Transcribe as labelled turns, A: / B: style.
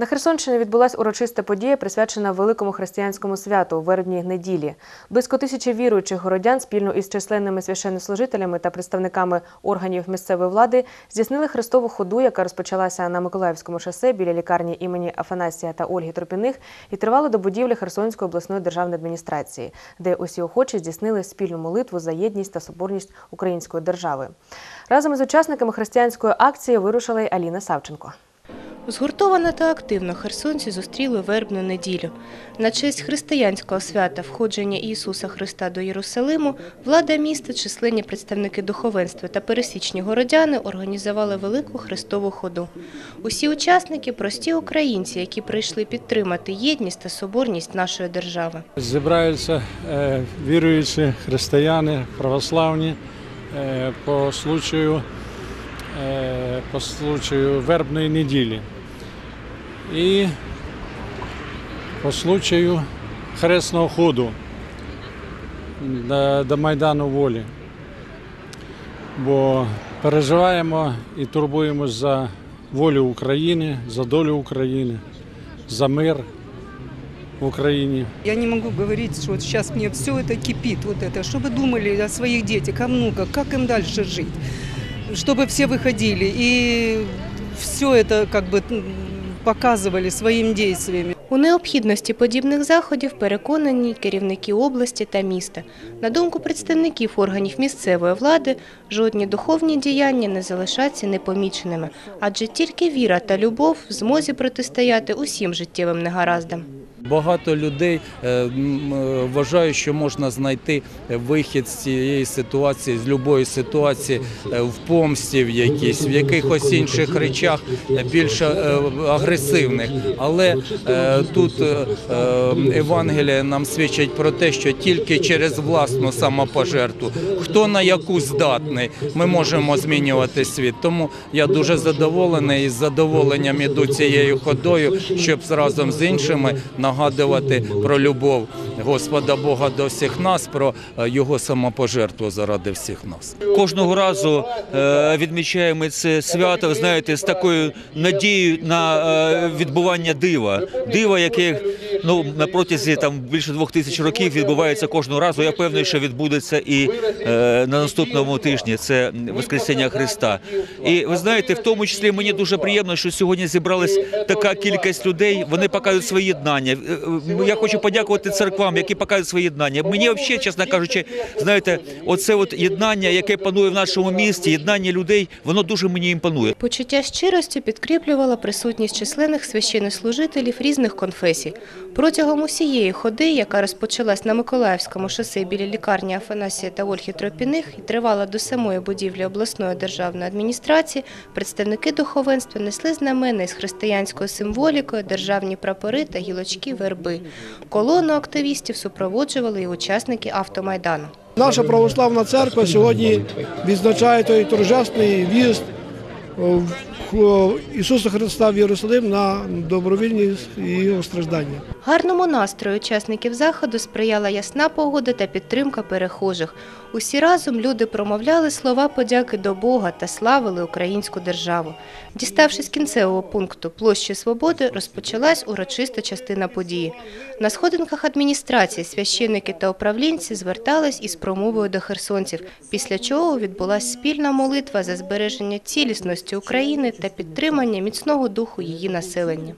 A: На Херсонщині відбулась урочиста подія, присвячена великому християнському святу вербній неділі. Близько тисячі віруючих городян спільно із численними священнослужителями та представниками органів місцевої влади здійснили хрестову ходу, яка розпочалася на Миколаївському шосе біля лікарні імені Афанасія та Ольги Тропіних і тривала до будівлі Херсонської обласної державної адміністрації, де усі охочі здійснили спільну молитву за єдність та соборність української держави. Разом із учасниками християнської акції вирушила й Аліна Савченко.
B: Згуртовано та активно херсонці зустріли вербну неділю. На честь християнського свята входження Ісуса Христа до Єрусалиму влада міста, численні представники духовенства та пересічні городяни організували велику хрестову ходу. Усі учасники прості українці, які прийшли підтримати єдність та соборність нашої держави.
C: Збираються е, віруючі християни, православні е, по случаю, е, по случаю вербної неділі і по случаю хресного ходу до, до Майдану волі. Бо переживаємо і турбуємось за волю України, за долю України, за мир в Україні.
D: Я не могу говорить, что вот сейчас мне все это кипит, вот это, чтобы думали о своих детях, о внуках, как им дальше жить, чтобы все выходили и все это как бы м, своїм своими.
B: У необхідності подібних заходів переконані керівники області та міста. На думку представників органів місцевої влади, жодні духовні діяння не залишаться непоміченими, адже тільки віра та любов в змозі протистояти усім життєвим негараздам.
E: Багато людей е, е, вважають, що можна знайти вихід з цієї ситуації, з будь-якої ситуації е, в помсті в якійсь, в якихось інших речах більш агресивних. Але тут Евангелія нам свідчить про те, що тільки через власну самопожертву, хто на яку здатний, ми можемо змінювати світ. Тому я дуже задоволений і з задоволенням іду цією ходою, щоб разом з іншими нагадувати про любов Господа Бога до всіх нас, про е, його самопожертву заради всіх нас.
F: Кожного разу е, відмічаємо це свято, знаєте, з такою надією на е, відбування дива. Дива, яке ну, на протязі там більше двох тисяч років відбувається кожного разу. Я певний, що відбудеться і на наступному тижні. Це Воскресення Христа. І ви знаєте, в тому числі мені дуже приємно, що сьогодні зібралась така кількість людей. Вони показують своє єднання. Е, е, Я хочу подякувати церквам, які показують своє єднання. Мені взагалі, чесно кажучи, знаєте, оце от єднання, яке панує в нашому місті, єднання людей, воно дуже мені імпонує.
B: Почуття щирості підкріплювала присутність численних священнослужителів різних конфесій. Протягом усієї ходи, яка розпочалась на Миколаївському шосе біля лікарні Афанасія та Ольги Тропіних і тривала до самої будівлі обласної державної адміністрації, представники духовенства несли знамена із християнською символікою, державні прапори та гілочки верби. Колону активістів супроводжували і учасники автомайдану.
G: Наша православна церква сьогодні відзначає той торжесний в'їзд в- о, Ісуса Христа в Єрусалим на добровільні його страждання.
B: Гарному настрою учасників заходу сприяла ясна погода та підтримка перехожих. Усі разом люди промовляли слова подяки до Бога та славили українську державу. Діставшись кінцевого пункту площі Свободи, розпочалась урочиста частина події. На сходинках адміністрації священники та управлінці звертались із промовою до херсонців, після чого відбулася спільна молитва за збереження цілісності України та підтримання міцного духу її населення.